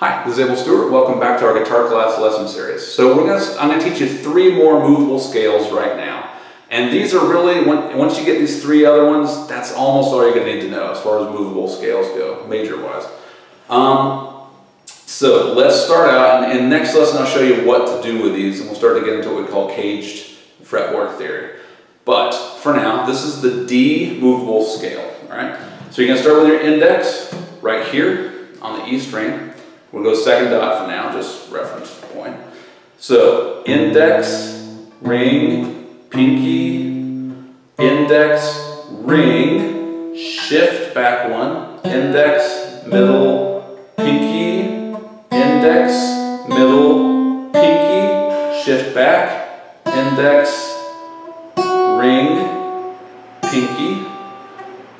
Hi, this is Abel Stewart. Welcome back to our guitar class lesson series. So we're gonna, I'm going to teach you three more movable scales right now. And these are really, once you get these three other ones, that's almost all you're going to need to know as far as movable scales go, major-wise. Um, so let's start out, and, and next lesson I'll show you what to do with these, and we'll start to get into what we call CAGED fretboard theory. But for now, this is the D movable scale, all right? So you're going to start with your index right here on the E string. We'll go second dot for now, just reference point. So index, ring, pinky, index, ring, shift back one, index, middle, pinky, index, middle, pinky, shift back, index, ring, pinky,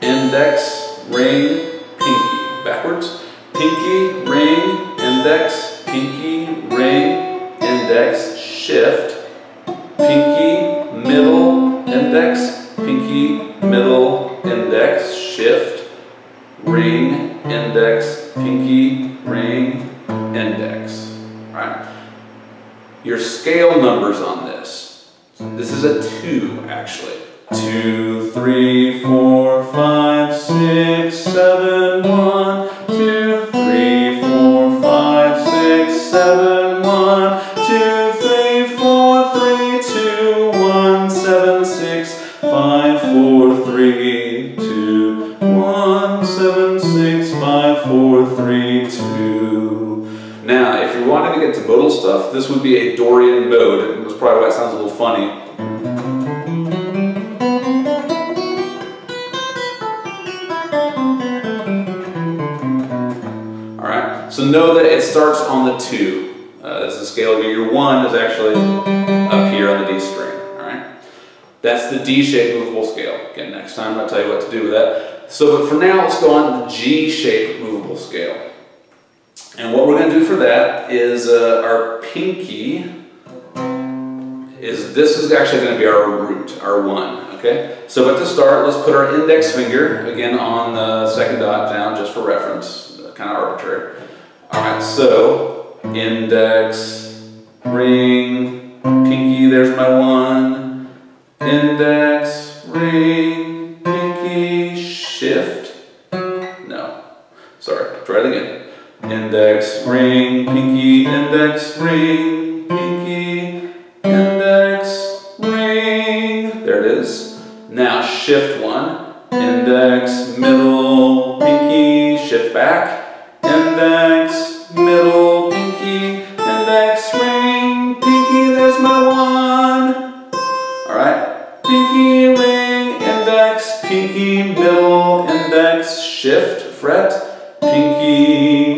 index, ring, pinky. Backwards pinky, index, pinky, ring, index, shift, pinky, middle, index, pinky, middle, index, shift, ring, index, pinky, ring, index. Right. Your scale numbers on this. This is a two, actually. Two, three, four, five, six, seven, one, to modal stuff, this would be a Dorian mode. That's probably why it sounds a little funny. Alright, so know that it starts on the two. Uh, as the scale your one is actually up here on the D string. All right, that's the D-shaped movable scale. Again, next time I'll tell you what to do with that. So, but for now, let's go on the G-shaped movable scale. And what we're going to do for that is uh, our pinky is this is actually going to be our root, our one. Okay. So, but to start, let's put our index finger again on the second dot down, just for reference, kind of arbitrary. All right, so index, ring, pinky, there's my one. Index, ring, pinky, index, ring. There it is. Now shift one. Index, middle, pinky, shift back index, middle, pinky, index, ring, pinky, there's my one. Alright, pinky, ring, index, pinky, middle, index, shift, fret, pinky,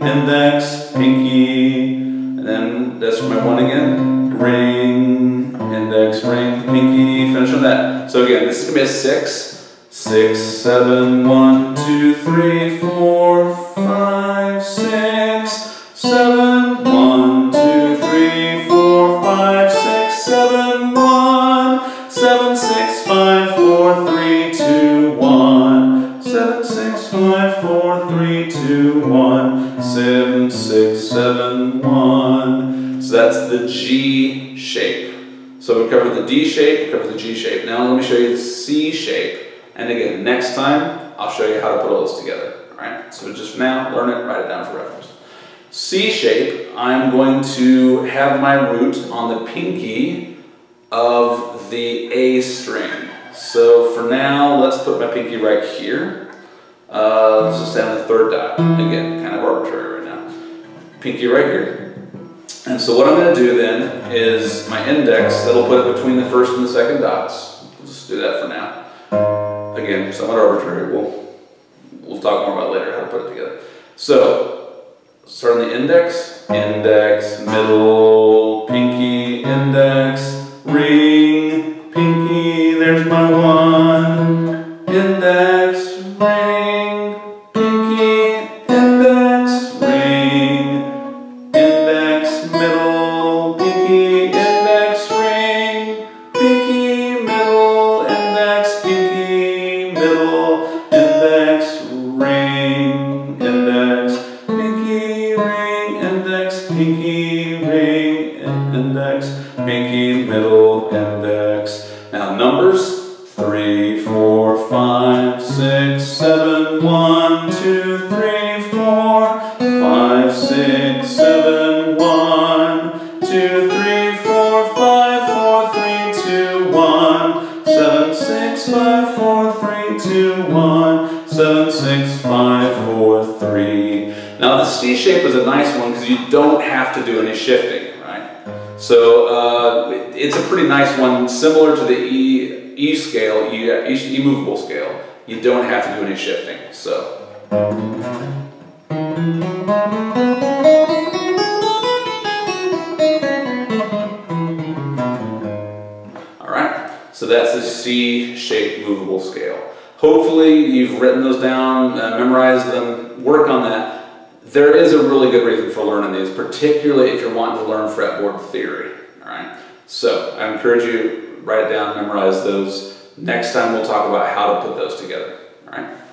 index, pinky, and then that's my one again, ring, index, ring, pinky, finish on that. So again, this is gonna be a six, six, seven, one, two, three, G shape. So we covered the D shape, we covered the G shape. Now let me show you the C shape. And again, next time, I'll show you how to put all this together. All right, so just for now, learn it, write it down for reference. C shape, I'm going to have my root on the pinky of the A string. So for now, let's put my pinky right here. Uh, let's just on the third dot. Again, kind of arbitrary right now. Pinky right here. And so what I'm going to do then is my index, that'll put it between the first and the second dots. We'll just do that for now. Again, somewhat arbitrary. We'll, we'll talk more about later how to put it together. So, start on the index, index, middle, pinky, index, ring, pinky, there's my one, pinky, ring, index, pinky, middle, index. Now numbers, three, four, five, six, seven, one, two, three, four, five, six, seven, one, two, three, four, five, four, three, two, one, seven, six, five, four, three, two, one, seven, six, five, four, three, now the C shape is a nice one because you don't have to do any shifting, right? So uh, it's a pretty nice one, similar to the E E scale, E, e, e movable scale. You don't have to do any shifting. So. All right, so that's the C-shaped movable scale. Hopefully you've written those down, uh, memorized them, work on that. There is a really good reason for learning these, particularly if you're wanting to learn fretboard theory. All right, so I encourage you write it down, memorize those. Next time we'll talk about how to put those together. All right.